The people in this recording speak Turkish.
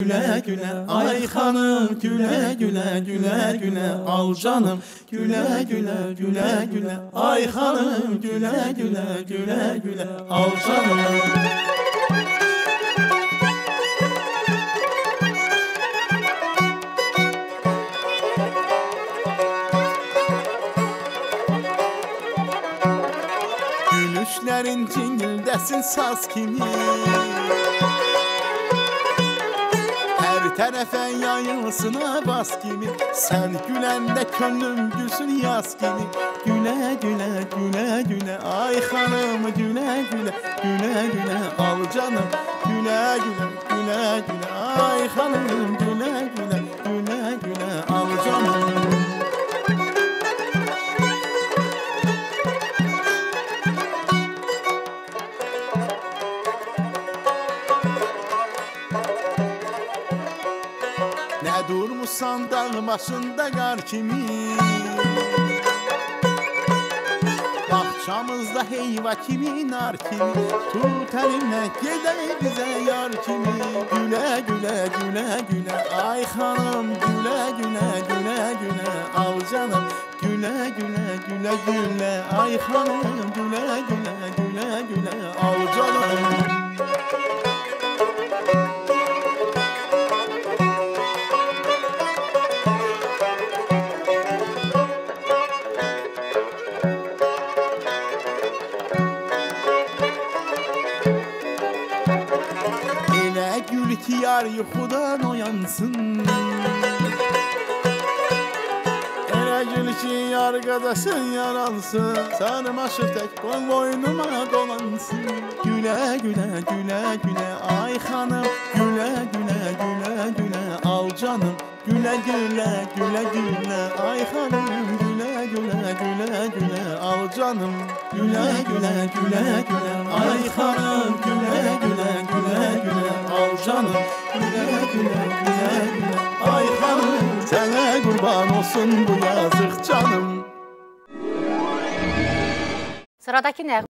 Güle güle ay hanım güle güle güle güle al canım. Güle güle güle güle ay hanım güle güle güle güle al canım. Gülüşlerin cingildesin saz kimi Tarafa yayılsın bas gibi Sen gülende könlüm gülsün yaz gibi Güle güle güle güle. Ay hanım güle güle. Güle güle al canım. Güle güle güle güle. Ay hanım güle Ne durmuşsan dağ başında kar kimi? Bahçamızda heyva kimi nar kimi? Tut elimle gede bize yar kimi? Güle güle güle güle ay hanım Güle güle güle güle al canım. Güle güle güle güle ay hanım Güle güle güle güle al canım gül ki yar yuxudan oyansın. Elə gül ki yar qədəsin yaransın. Sarmaşıb tək qol boynuma dolansın. Gülə gülə gülə gülə ay xanım Gülə gülə gülə gülə al canım. Gülə gülə gülə gülə ay xanım Gülə gülə gülə gülə al canım. Gülə gülə gülə gülə ay xanım Sənə qurban olsun bu yazıq canım. Sıradakı nəğmə